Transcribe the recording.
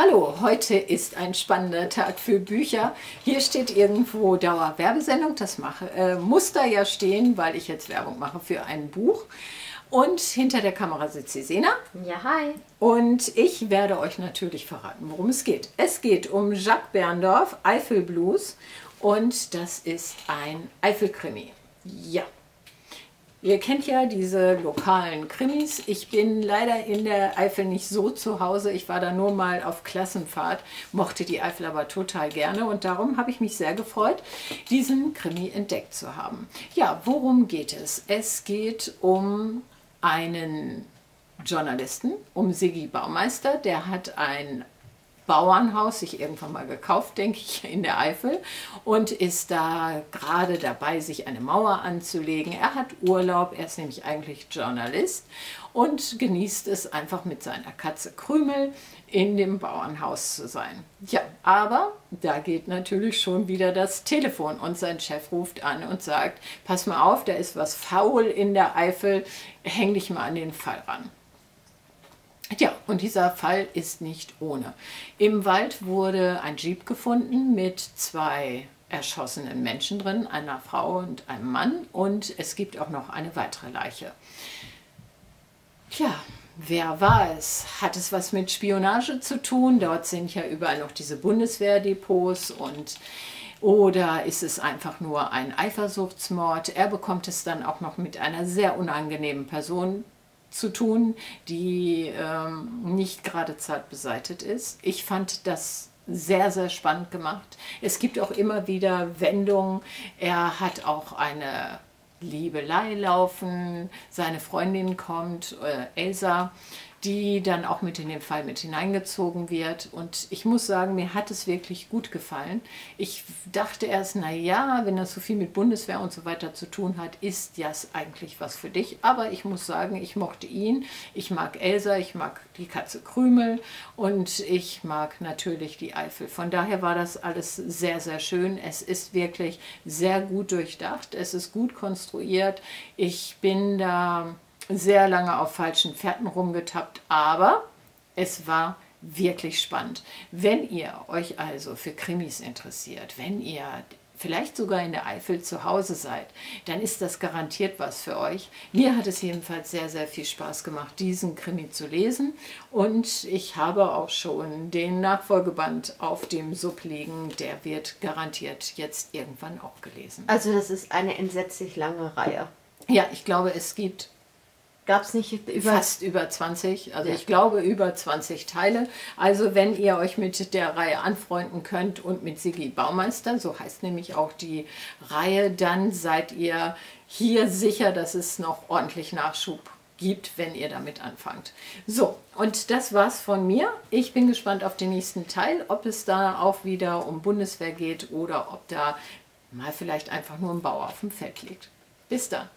Hallo, heute ist ein spannender Tag für Bücher. Hier steht irgendwo Dauerwerbesendung. Das mache, äh, muss da ja stehen, weil ich jetzt Werbung mache für ein Buch. Und hinter der Kamera sitzt die Sena. Ja, hi. Und ich werde euch natürlich verraten, worum es geht. Es geht um Jacques Berndorf, Eifel Blues. Und das ist ein Eifelkrimi. Ja. Ihr kennt ja diese lokalen Krimis. Ich bin leider in der Eifel nicht so zu Hause. Ich war da nur mal auf Klassenfahrt, mochte die Eifel aber total gerne und darum habe ich mich sehr gefreut, diesen Krimi entdeckt zu haben. Ja, worum geht es? Es geht um einen Journalisten, um Siggi Baumeister. Der hat ein Bauernhaus sich irgendwann mal gekauft, denke ich, in der Eifel und ist da gerade dabei, sich eine Mauer anzulegen. Er hat Urlaub, er ist nämlich eigentlich Journalist und genießt es einfach mit seiner Katze Krümel in dem Bauernhaus zu sein. Ja, aber da geht natürlich schon wieder das Telefon und sein Chef ruft an und sagt, pass mal auf, da ist was faul in der Eifel, häng dich mal an den Fall ran. Ja, und dieser Fall ist nicht ohne. Im Wald wurde ein Jeep gefunden mit zwei erschossenen Menschen drin, einer Frau und einem Mann und es gibt auch noch eine weitere Leiche. Tja, wer war es? Hat es was mit Spionage zu tun? Dort sind ja überall noch diese Bundeswehrdepots und oder ist es einfach nur ein Eifersuchtsmord? Er bekommt es dann auch noch mit einer sehr unangenehmen Person zu tun, die ähm, nicht gerade zart beseitet ist. Ich fand das sehr, sehr spannend gemacht. Es gibt auch immer wieder Wendungen. Er hat auch eine Liebelei laufen. Seine Freundin kommt, äh, Elsa, die dann auch mit in den Fall mit hineingezogen wird. Und ich muss sagen, mir hat es wirklich gut gefallen. Ich dachte erst, na ja, wenn das so viel mit Bundeswehr und so weiter zu tun hat, ist das eigentlich was für dich. Aber ich muss sagen, ich mochte ihn. Ich mag Elsa, ich mag die Katze Krümel und ich mag natürlich die Eifel. Von daher war das alles sehr, sehr schön. Es ist wirklich sehr gut durchdacht. Es ist gut konstruiert. Ich bin da sehr lange auf falschen Fährten rumgetappt, aber es war wirklich spannend. Wenn ihr euch also für Krimis interessiert, wenn ihr vielleicht sogar in der Eifel zu Hause seid, dann ist das garantiert was für euch. Mir hat es jedenfalls sehr, sehr viel Spaß gemacht, diesen Krimi zu lesen und ich habe auch schon den Nachfolgeband auf dem Sub liegen, der wird garantiert jetzt irgendwann auch gelesen. Also das ist eine entsetzlich lange Reihe. Ja, ich glaube, es gibt gab es nicht über fast über 20, also ja. ich glaube über 20 Teile. Also wenn ihr euch mit der Reihe anfreunden könnt und mit Sigi Baumeister, so heißt nämlich auch die Reihe, dann seid ihr hier sicher, dass es noch ordentlich Nachschub gibt, wenn ihr damit anfangt. So, und das war's von mir. Ich bin gespannt auf den nächsten Teil, ob es da auch wieder um Bundeswehr geht oder ob da mal vielleicht einfach nur ein Bauer auf dem Feld liegt. Bis dann.